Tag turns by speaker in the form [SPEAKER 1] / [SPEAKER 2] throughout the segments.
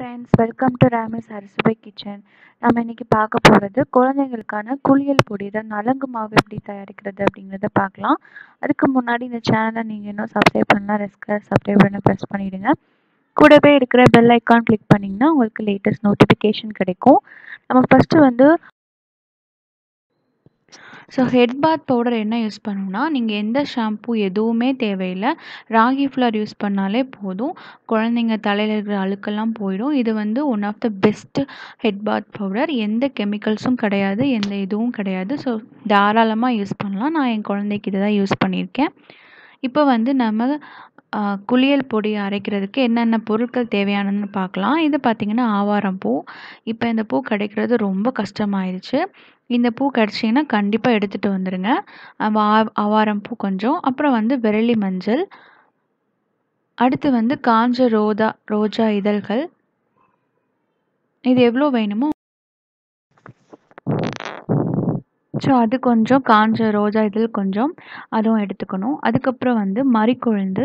[SPEAKER 1] Friends welcome to Ramesh அரசுபை kitchen நம்ம இன்றைக்கி பார்க்க போகிறது குழந்தைங்களுக்கான குளியல் பொடி தான் நலங்கு மாவு எப்படி தயாரிக்கிறது அப்படிங்கிறத பார்க்கலாம். அதுக்கு முன்னாடி இந்த சேனலை நீங்கள் இன்னும் சப்ஸ்கிரைப் பண்ணலாம் ரெஸ்க சப்ஸ்கிரைப் பண்ண ப்ரெஸ் பண்ணிவிடுங்க கூடவே இருக்கிற பெல் ஐக்கான் கிளிக் பண்ணிங்கன்னா உங்களுக்கு லேட்டஸ்ட் நோட்டிஃபிகேஷன் கிடைக்கும். நம்ம ஃபஸ்ட்டு வந்து ஸோ ஹெட் பாத் பவுடர் என்ன யூஸ் பண்ணணும்னா நீங்கள் எந்த ஷாம்பு எதுவுமே தேவையில்லை. ராகி ஃப்ளவர் யூஸ் பண்ணாலே போதும். குழந்தைங்க தலையில் இருக்கிற அழுக்கெல்லாம் போயிடும். இது வந்து one of the best head bath powder எந்த கெமிக்கல்ஸும் கிடையாது எந்த இதுவும் கிடையாது. ஸோ தாராளமாக யூஸ் பண்ணலாம். நான் என் குழந்தைக்கு இதை தான் யூஸ் பண்ணியிருக்கேன். இப்போ வந்து நம்ம குளியல் பொடி அரைக்கிறதுக்கு என்னென்ன பொருட்கள் தேவையானதுன்னு பார்க்கலாம். இது பார்த்திங்கன்னா ஆவாரம் பூ. இப்போ இந்த பூ கிடைக்கிறது ரொம்ப கஷ்டமாயிருச்சு. இந்த பூ கிடச்சிங்கன்னா கண்டிப்பாக எடுத்துகிட்டு வந்துடுங்க ஆவாரம் பூ கொஞ்சம். அப்புறம் வந்து விரலி மஞ்சள். அடுத்து வந்து காஞ்ச ரோதா ரோஜா இதழ்கள். இது எவ்வளோ வேணுமோ ஸோ அது கொஞ்சம் காஞ்ச ரோஜா இதழ் கொஞ்சம் அதுவும் எடுத்துக்கணும். அதுக்கப்புறம் வந்து மறிக்கொழுந்து.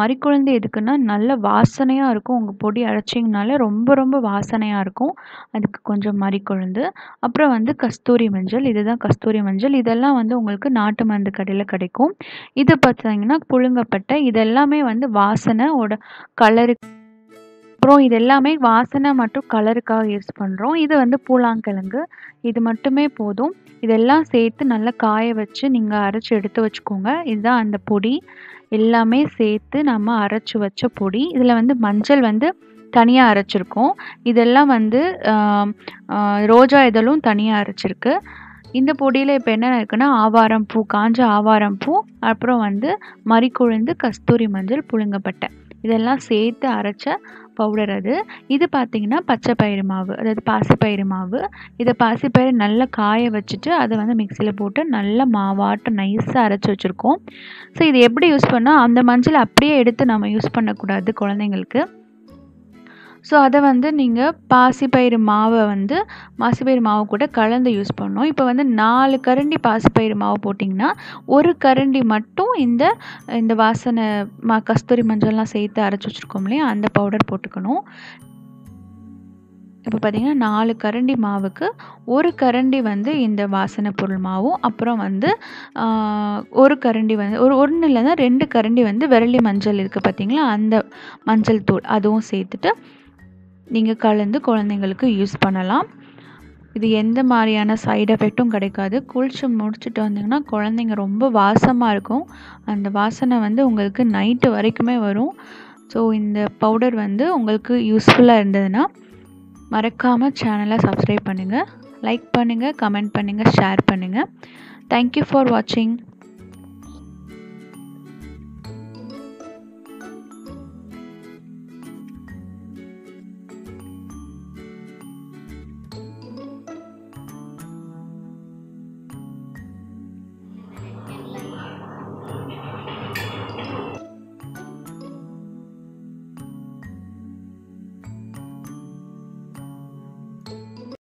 [SPEAKER 1] மறிக்கொழுந்து எதுக்குன்னா நல்ல வாசனையாக இருக்கும். உங்கள் பொடி அரைச்சிங்கனாலே ரொம்ப ரொம்ப வாசனையாக இருக்கும். அதுக்கு கொஞ்சம் மறிக்கொழுந்து. அப்புறம் வந்து கஸ்தூரி மஞ்சள். இதுதான் கஸ்தூரி மஞ்சள். இதெல்லாம் வந்து உங்களுக்கு நாட்டு மருந்து கடையில் கிடைக்கும். இது பார்த்தீங்கன்னா புழுங்கப்பட்ட. இதெல்லாமே வந்து வாசனை ஓட கலருக்கு அப்புறம் இது எல்லாமே வாசனை மற்றும் கலருக்காக யூஸ் பண்ணுறோம் இது வந்து பூலாங்கிழங்கு. இது மட்டுமே போதும். இதெல்லாம் சேர்த்து நல்லா காய வச்சு நீங்கள் அரைச்சி எடுத்து வச்சுக்கோங்க. இதுதான் அந்த பொடி. எல்லாமே சேர்த்து நம்ம அரைச்சி வச்ச பொடி. இதில் வந்து மஞ்சள் வந்து தனியாக அரைச்சிருக்கோம். இதெல்லாம் வந்து ரோஜா இதழும் தனியாக அரைச்சிருக்கு. இந்த பொடியில் இப்போ என்னென்ன இருக்குன்னா ஆவாரம் பூ காஞ்ச ஆவாரம் பூ அப்புறம் வந்து மறிக்குழுந்து கஸ்தூரி மஞ்சள் புழுங்கப்பட்டை. இதெல்லாம் சேர்த்து அரைச்ச பவுடர் அது. இது பார்த்திங்கன்னா பச்சை பயிறு மாவு அதாவது பாசிப்பயிறு மாவு. இதை பாசிப்பயிறு நல்லா காய வச்சுட்டு அதை வந்து மிக்சியில் போட்டு நல்லா மாவாட்டம் நைஸாக அரைச்சி வச்சுருக்கோம். ஸோ இது எப்படி யூஸ் பண்ணால் அந்த மஞ்சள் அப்படியே எடுத்து நம்ம யூஸ் பண்ணக்கூடாது குழந்தைங்களுக்கு. ஸோ அதை வந்து நீங்கள் பாசிப்பயிறு மாவை வந்து பாசிப்பயிறு மாவு கூட கலந்து யூஸ் பண்ணணும். இப்போ வந்து நாலு கரண்டி பாசிப்பயிறு மாவு போட்டிங்கன்னா ஒரு கரண்டி மட்டும் இந்த இந்த வாசனை மா கஸ்தூரி மஞ்சள்லாம் சேர்த்து அரைச்சி வச்சுருக்கோம் இல்லையா? அந்த பவுடர் போட்டுக்கணும். இப்போ பார்த்திங்கன்னா நாலு கரண்டி மாவுக்கு ஒரு கரண்டி வந்து இந்த வாசனை பொருள் மாவும் அப்புறம் வந்து ஒரு கரண்டி வந்து ஒரு ஒன்று இல்லைன்னா ரெண்டு கரண்டி வந்து விரலி மஞ்சள் இருக்குது பார்த்திங்களா? அந்த மஞ்சள் தூள் அதுவும் சேர்த்துட்டு நீங்கள் கலந்து குழந்தைங்களுக்கு யூஸ் பண்ணலாம். இது எந்த மாதிரியான சைடு எஃபெக்ட்டும் கிடைக்காது. குளிச்சு முடிச்சுட்டு வந்தீங்கன்னா குழந்தைங்க ரொம்ப வாசமாக இருக்கும். அந்த வாசனை வந்து உங்களுக்கு நைட்டு வரைக்குமே வரும். ஸோ இந்த பவுடர் வந்து உங்களுக்கு யூஸ்ஃபுல்லாக இருந்ததுன்னா மறக்காமல் சேனலை சப்ஸ்கிரைப் பண்ணுங்கள் லைக் பண்ணுங்கள் கமெண்ட் பண்ணுங்கள் ஷேர் பண்ணுங்கள் தேங்க்யூ ஃபார் வாட்சிங்